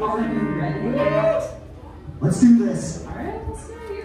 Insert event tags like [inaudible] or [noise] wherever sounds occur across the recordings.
Are you ready? Let's do this. All right, let's see you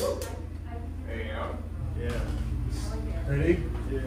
There you go. Yeah. Ready? Yeah.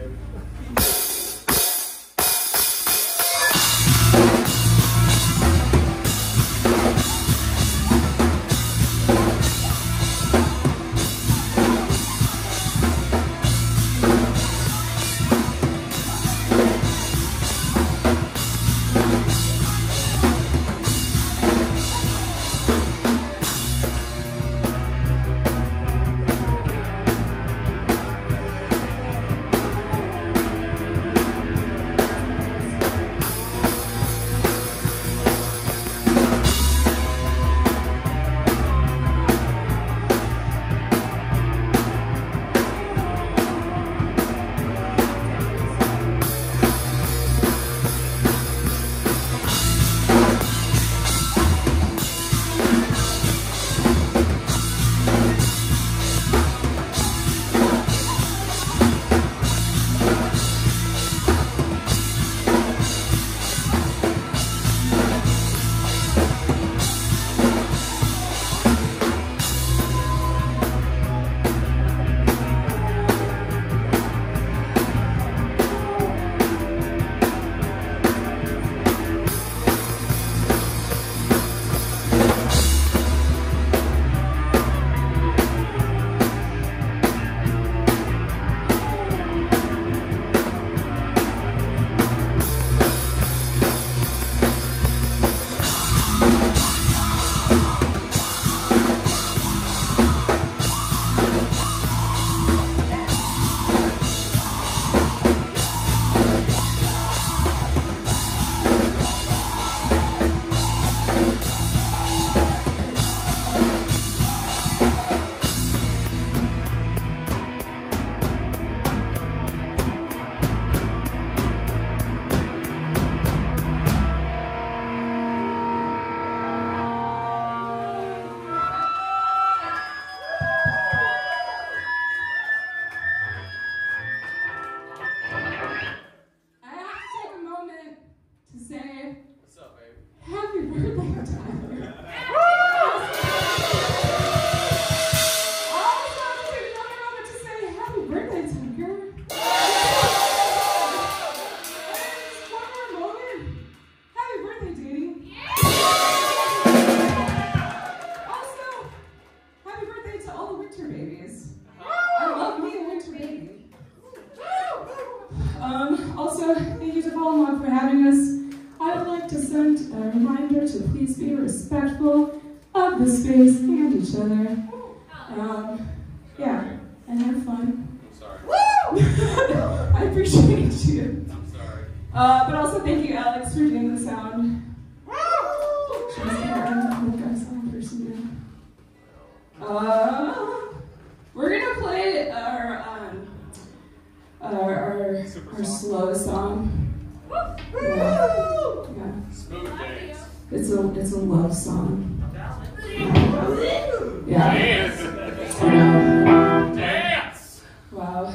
Our, our slow song. Yeah. yeah. Smooth dance. It's a it's a love song. Yeah. Dance. I. Dance. Wow.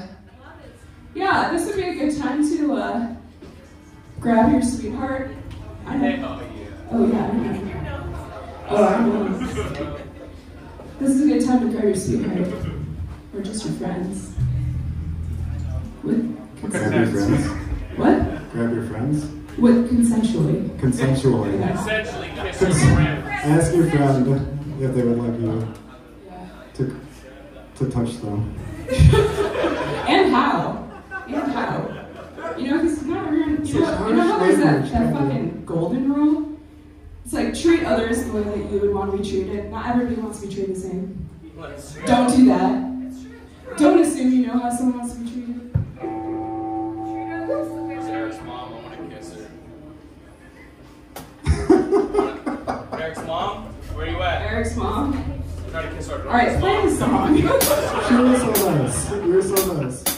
Yeah, this would be a good time to uh, grab your sweetheart. I know. Yeah. Oh yeah. I know. Oh, I know. This is a good time to grab your sweetheart, or just your friends. With Grab your friends. what? Grab your friends. What consensually. Consensually. Yeah. Essentially, kiss your friend. Ask your friend if they would like you to to touch them. [laughs] And how? And how? You know, because not everyone. You know, you know how there's that, that fucking golden rule? It's like treat others the way that you would want to be treated. Not everybody wants to be treated the same. Don't do that. Don't assume you know how someone wants to be treated. You at? Eric's mom. Try to kiss our All right, play the song. She was so nice. You were so nice.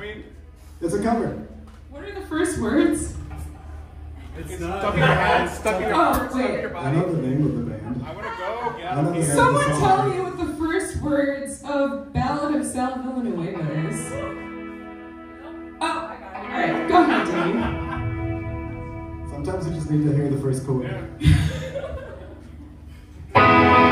I mean, it's a cover. What are the first words? It's, it's not. Stuck in your head. Stuck in your oh, heart. stuck in Your I know the name of the band. I want to go. Yeah. Someone tell me what the first words of Ballad of South Illinois is. Oh, all right. Go ahead, Dave. Sometimes you just need to hear the first chord. Yeah. [laughs]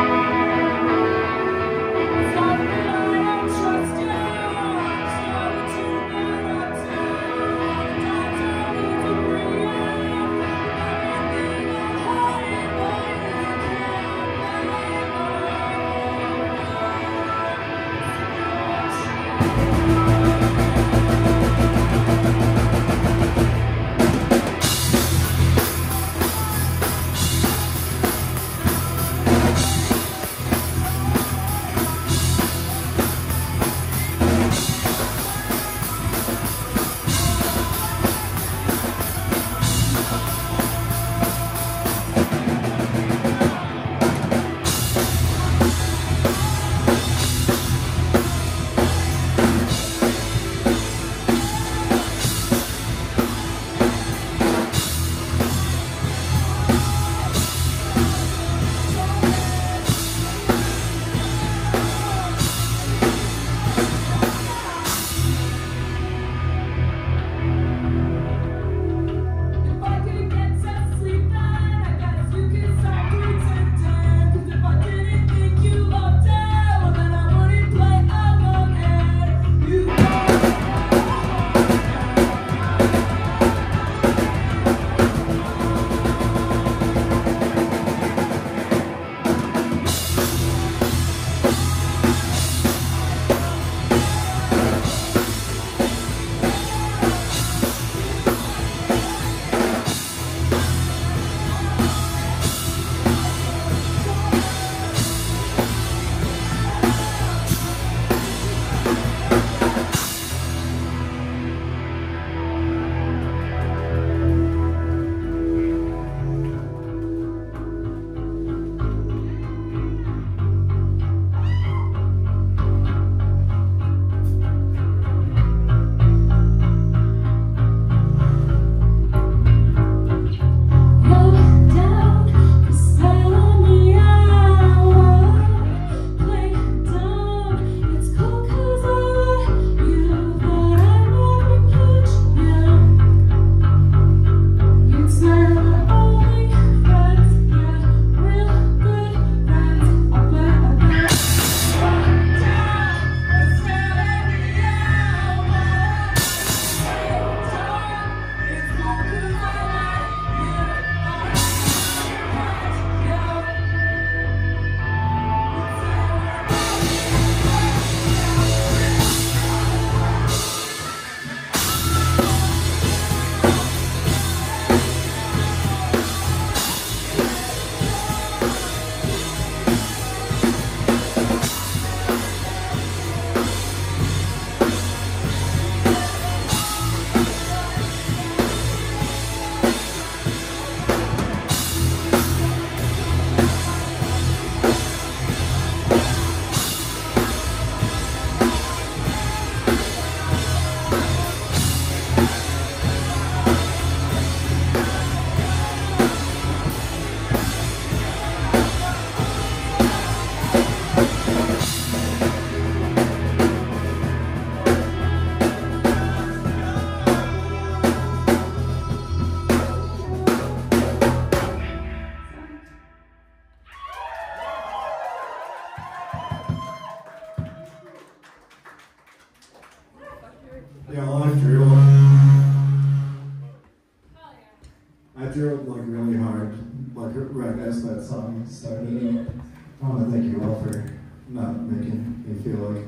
really hard, like right as that song started up. I want to thank you all for not making me feel like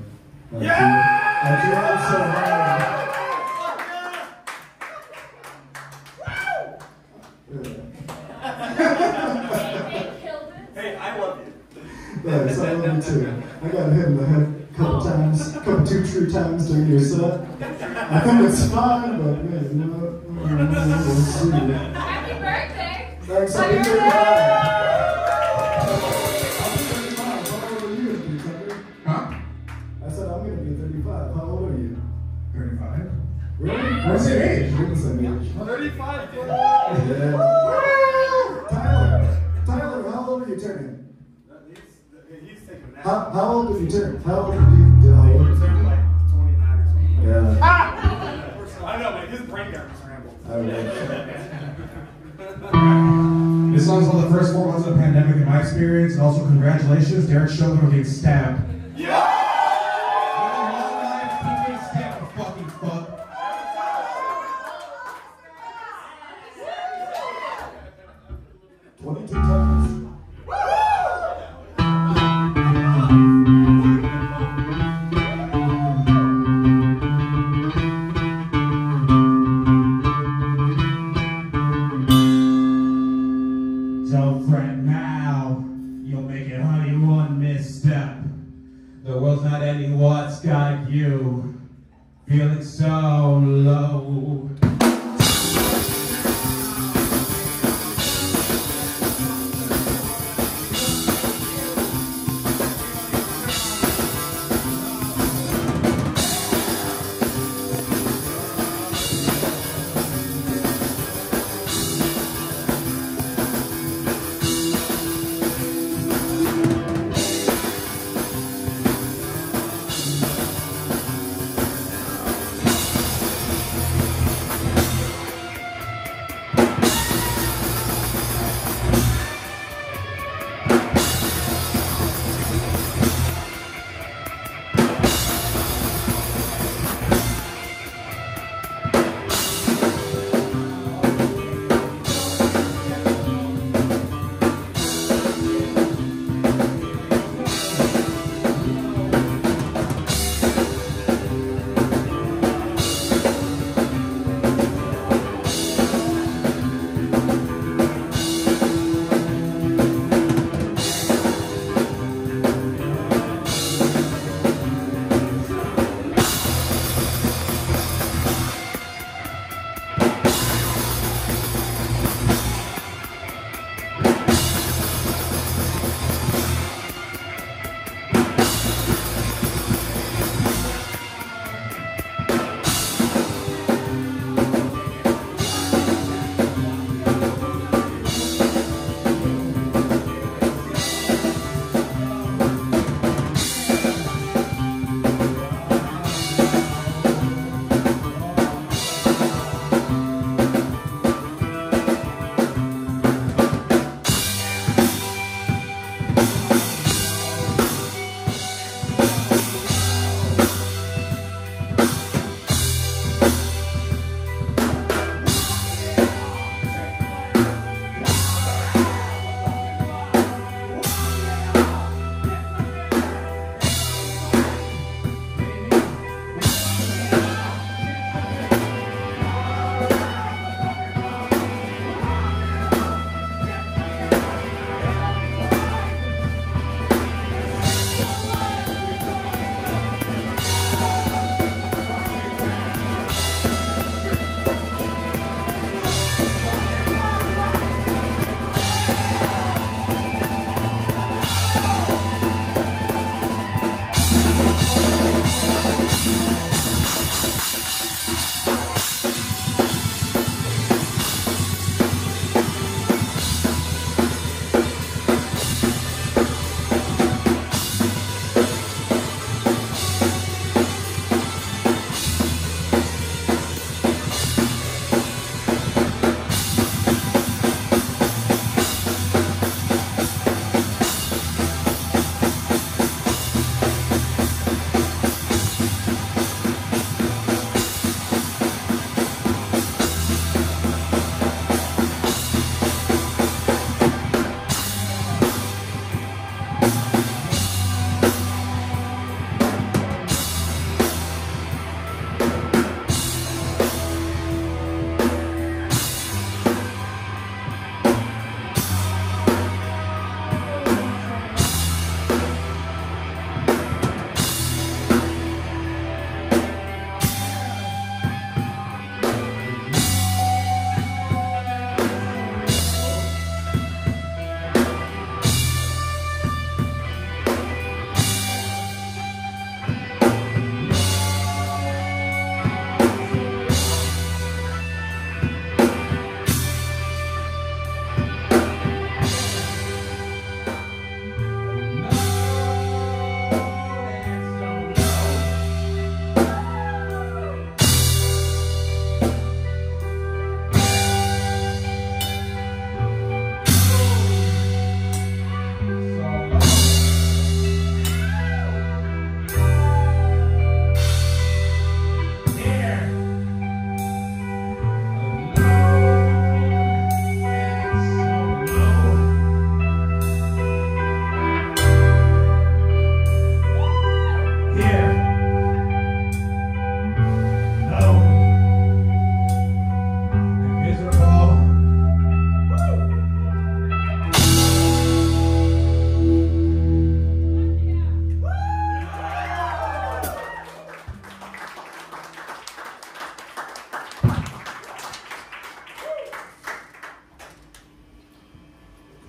I yeah! Tried so hard. Hey, I love you. Thanks, I love you too. I got hit in the head a couple oh. times, a couple two true times during your set. I think it's fine, but man, you know, Thanks, Happy I'll on. Yeah!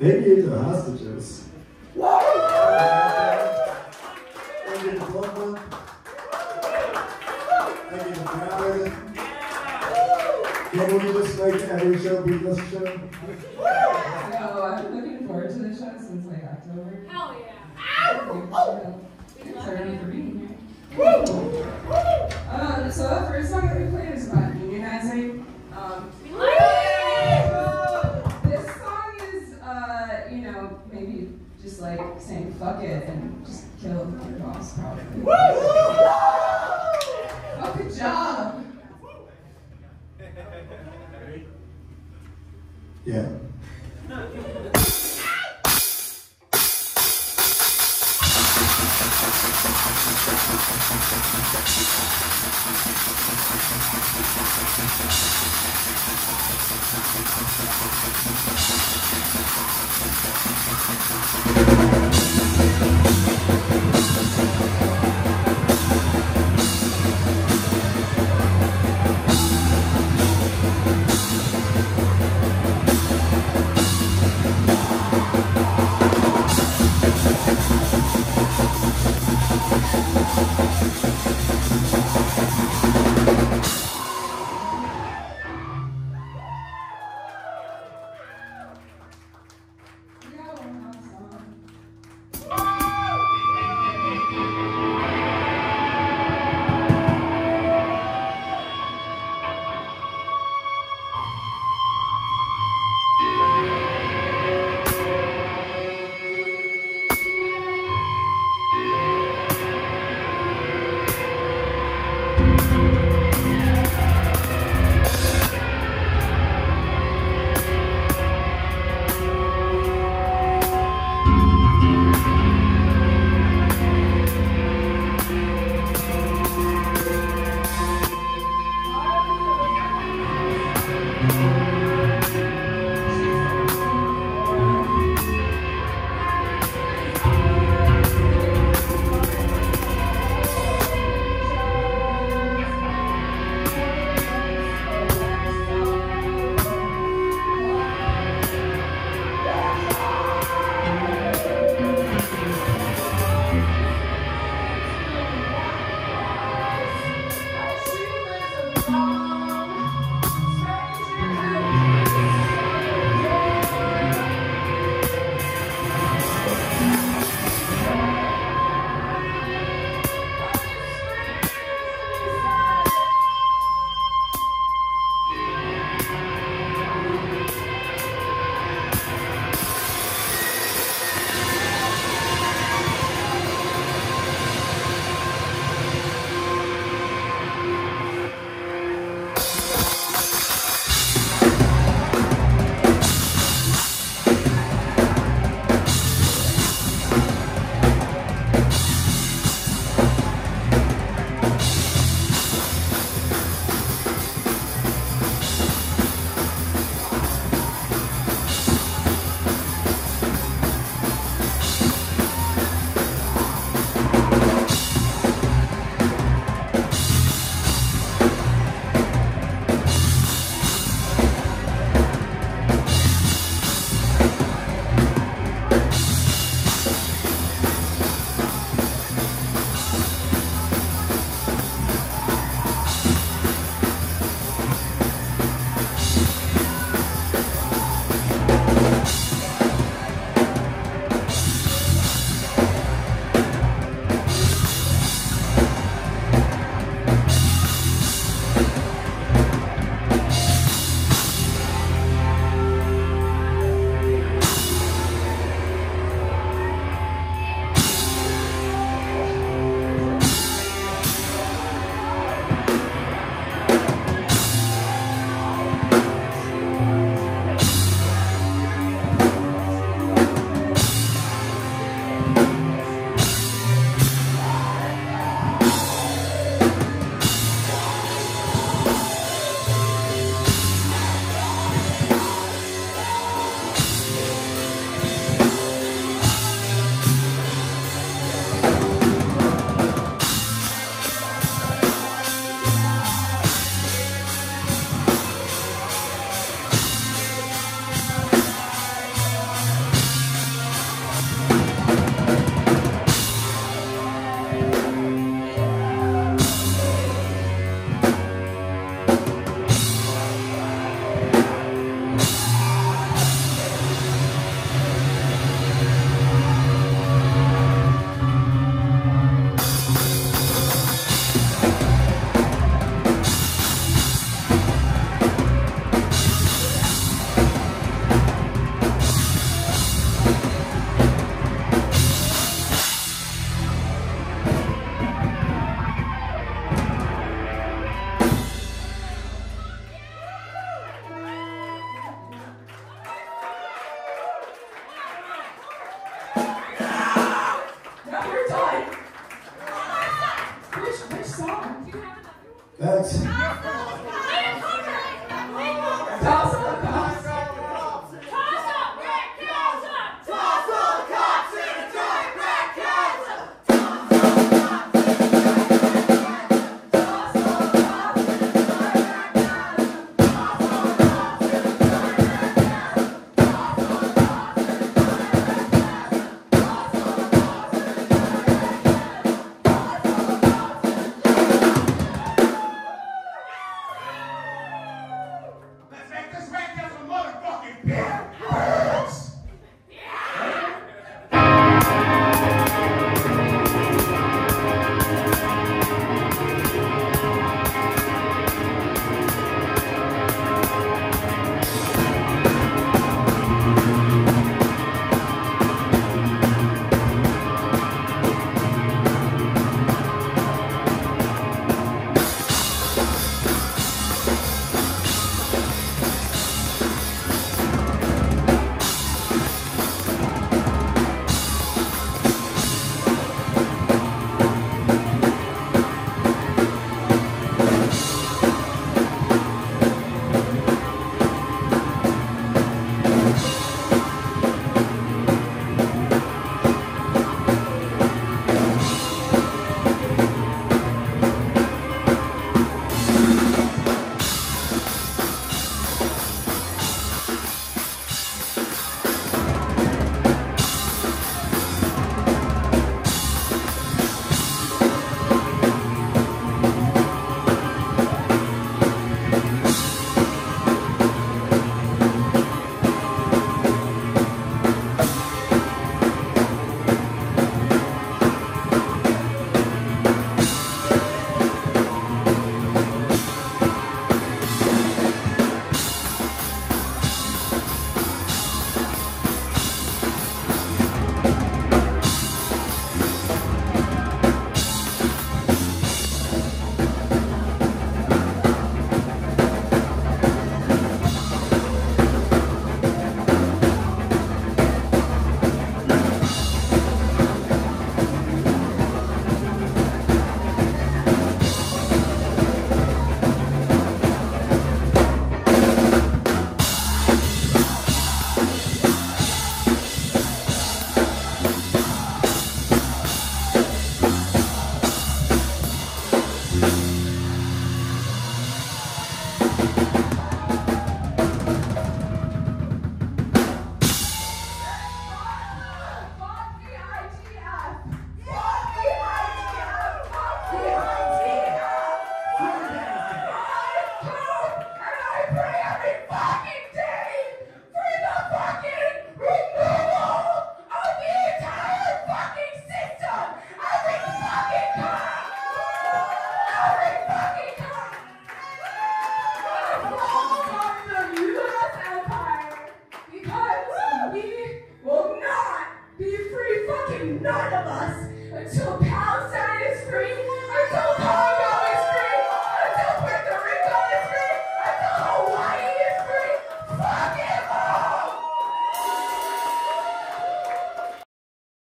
88 are the hostages. Thank you to Brooklyn. Thank you to Broward. Can we just make every show be this show? I've been looking forward to this show since like October. Hell yeah. Everyone for being here. Um, so the first song that we played is about unionizing. Um, We like it. this song is, uh, you know, maybe just like saying fuck it and just kill your probably. Oh, good job. Yeah.